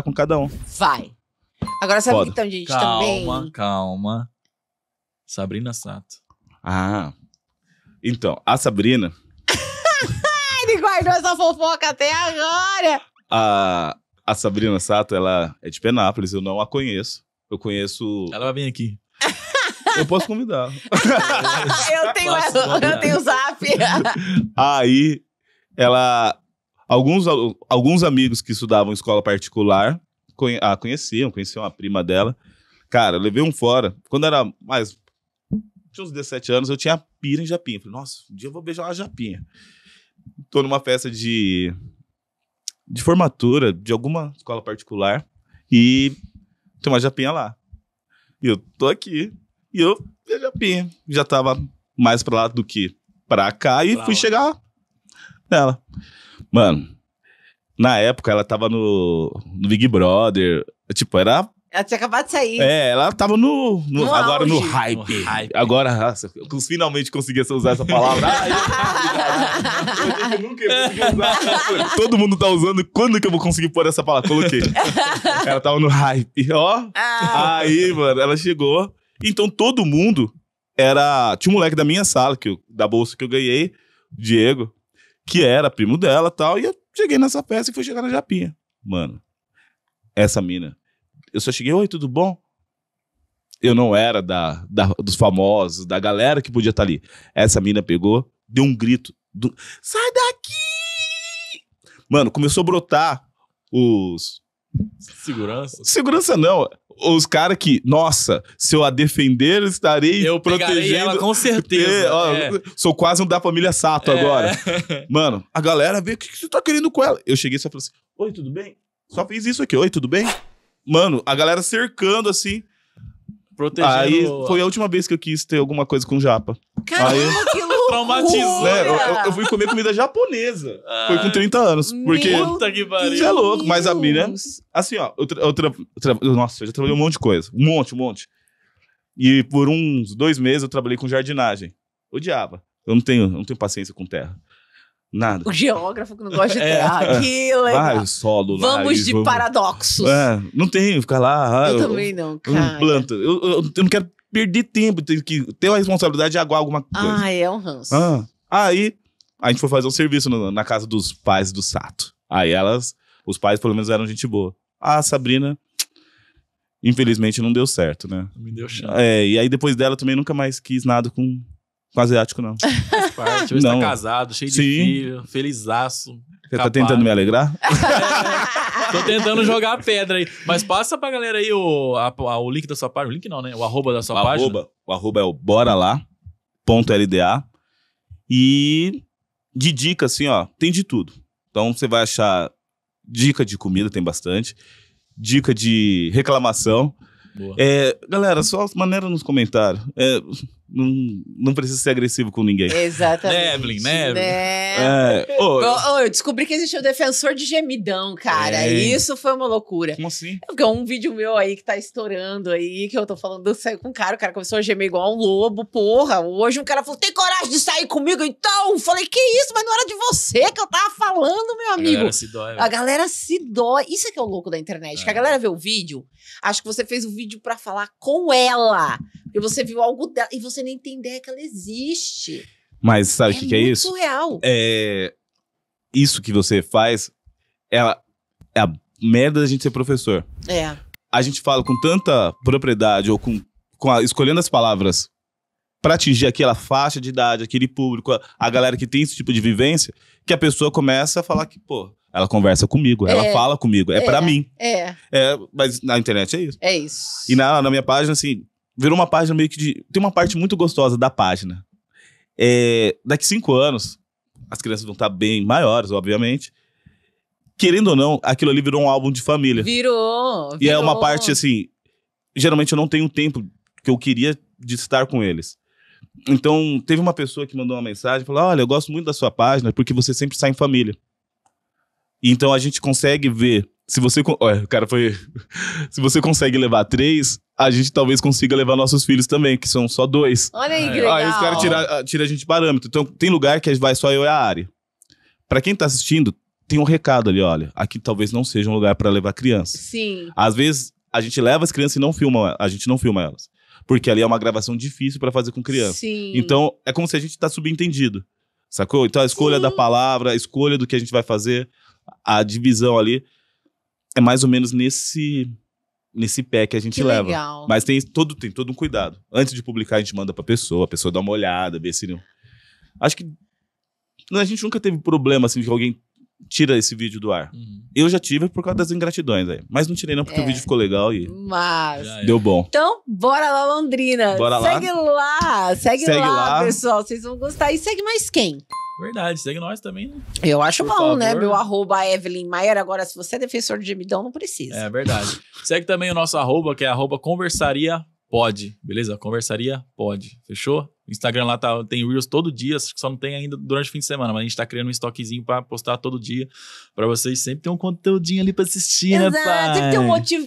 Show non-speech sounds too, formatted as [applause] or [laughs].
com cada um. Vai. Agora sabe Foda. que então, gente, Calma, também. calma. Sabrina Sato. Ah. Então, a Sabrina, [laughs] Ele guardou essa fofoca até agora. a, a Sabrina Sato, ela é de Penápolis, eu não a conheço. Eu conheço. Ela vai vir aqui. [laughs] Eu posso convidar. [laughs] Eu tenho, eu tenho o zap. Aí, ela. Alguns, alguns amigos que estudavam escola particular conhe, a conheciam, conheciam a prima dela. Cara, eu levei um fora. Quando era mais. Tinha uns 17 anos, eu tinha pira em Japinha. Falei, nossa, um dia eu vou beijar uma Japinha. Tô numa festa de. de formatura de alguma escola particular e tem uma Japinha lá. E eu tô aqui. E eu vi a Japinha. Já tava mais pra lá do que pra cá e fui chegar nela. Mano, na época ela tava no, no Big Brother. Tipo, era. Ela tinha acabado de sair. É, ela tava no. no- No agora no auge. hype. No hype. Agora, nossa, eu finalmente consegui usar essa palavra. [laughs] Ai, eu, nunca ia usar. [laughs] Todo mundo tá usando. Quando que eu vou conseguir pôr essa palavra? Coloquei. Ela tava no hype. Ó. Ah, Aí, mano, ela chegou. Então todo mundo era. Tinha um moleque da minha sala, que eu- da bolsa que eu ganhei, Diego, que era primo dela e tal. E eu cheguei nessa festa e fui chegar na Japinha. Mano, essa mina. Eu só cheguei, oi, tudo bom? Eu não era da, da- dos famosos, da galera que podia estar ali. Essa mina pegou, deu um grito. do- Sai daqui! Mano, começou a brotar os, Segurança. Segurança não. Os caras que, nossa, se eu a defender, estarei Eu protegendo. ela com [laughs] certeza. É, ó, É. Sou quase um da família Sato É. agora. [laughs] Mano, a galera vê o que, que você tá querendo com ela. Eu cheguei e só falei assim: Oi, tudo bem? Só fiz isso aqui. Oi, tudo bem? Mano, a galera cercando assim. Protegendo. Aí foi a última vez que eu quis ter alguma coisa com japa. caramba, que loucura. Traumatizou. Né? Eu, eu- eu fui comer comida japonesa. Foi com 30 anos. Porque. Puta que pariu. Isso é louco, mas a mina-. Assim, ó, eu, tra eu tra- tra- nossa, eu já trabalhei um monte de coisa. Um monte, um monte. E por uns dois meses eu trabalhei com jardinagem. Odiava. Eu não tenho, eu não tenho paciência com terra. Nada. O geógrafo que não gosta de É. terra. Que legal. Ah, solo lá. Vamos de paradoxos. É, não tenho, ficar lá. ah, eu também não, eu cara. planta. Eu, eu- eu não quero perder tempo, tenho que ter a responsabilidade de aguar alguma coisa. Ah, é um ranço. Ah, aí a gente foi fazer um serviço no- na casa dos pais do Sato. Aí elas, os pais pelo menos eram gente boa. A Sabrina, infelizmente, não deu certo, né? Me deu chance. É, e aí depois dela também nunca mais quis nada com, com asiático, não. Faz parte. Tá Não. casado, cheio de Sim. filho, felizaço. Você tá Capaz. tentando me alegrar? Tô tentando jogar a pedra aí. Mas passa pra galera aí o, a- a- o link da sua página. O link não, né? O arroba da O sua página. arroba, o arroba é o bora lá, ponto LDA. E de dica, assim, ó, tem de tudo. Então você vai achar dica de comida, tem bastante. Dica de reclamação. Boa. É, galera, só maneira nos comentários. É, não, não precisa ser agressivo com ninguém. Exatamente. Evelyn, né, Evelyn? Né? É, Ô, ô, eu descobri que existe o defensor de gemidão, cara. É. Isso foi uma loucura. como assim? Porque um vídeo meu aí que tá estourando aí, que eu tô falando, eu saí com um cara, o cara começou a gemer igual um lobo, porra. Hoje um cara falou, tem coragem de sair comigo? Então, falei, que isso? Mas não era de você que eu tava falando, meu A amigo. galera se dói. A galera se dói. Isso é que é o louco da internet. Que a É. galera vê o vídeo, acha que você fez o vídeo pra falar com ela. Porque você viu algo dela e você nem tem ideia que ela existe. Mas sabe o que, que é muito isso? surreal. É, isso que você faz é a, é a merda da gente ser professor. É. a gente fala com tanta propriedade ou com, com a- escolhendo as palavras pra atingir aquela faixa de idade, aquele público, a, a galera que tem esse tipo de vivência, que a pessoa começa a falar que, pô, ela conversa comigo, ela É. fala comigo, é, pra É. mim. É, É, mas na internet é isso. é isso. E na, na minha página, assim, virou uma página meio que de. Tem uma parte muito gostosa da página. É, daqui cinco anos, as crianças vão estar bem maiores, obviamente. Querendo ou não, aquilo ali virou um álbum de família. Virou, E é uma virou. parte assim. Geralmente eu não tenho o tempo que eu queria de estar com eles. Então, teve uma pessoa que mandou uma mensagem e falou: Olha, eu gosto muito da sua página porque você sempre sai em família. Então a gente consegue ver. Se você. Olha, o cara foi. [laughs] se você consegue levar três, a gente talvez consiga levar nossos filhos também, que são só dois. Olha aí que Aí legal. Aí os caras tiram tira a gente de parâmetro. Então tem lugar que vai só eu e a área. Pra quem tá assistindo, tem um recado ali, olha, aqui talvez não seja um lugar para levar criança. Sim. Às vezes a gente leva as crianças e não filma, a gente não filma elas, porque ali é uma gravação difícil para fazer com criança. Sim. Então é como se a gente tá subentendido, sacou? Então a escolha Sim. da palavra, a escolha do que a gente vai fazer, a divisão ali é mais ou menos nesse nesse pé que a gente que leva. legal. Mas tem todo, tem todo um cuidado. Antes de publicar, a gente manda pra pessoa, a pessoa dá uma olhada, vê se não. Acho que. A gente nunca teve problema assim de que alguém tira esse vídeo do ar. Uhum. Eu já tive por causa das ingratidões aí. Mas não tirei, não, porque É. o vídeo ficou legal e Mas. É. deu bom. Então, bora lá, Londrina. Bora lá. segue lá. Segue, Segue lá, lá. pessoal. Vocês vão gostar. E segue mais quem? Verdade, segue nós também. né? Eu acho Por bom, né? favor. Meu arroba Evelyn Maier. Agora, se você é defensor de gemidão, não precisa. É verdade. Segue também o nosso arroba, que é arroba conversaria pode, beleza? Conversaria pode, fechou? O Instagram lá tá, tem Reels todo dia, só não tem ainda durante o fim de semana, mas a gente tá criando um estoquezinho pra postar todo dia, pra vocês sempre ter um conteúdinho ali pra assistir, né, Exato. pai? Tem que ter um motivo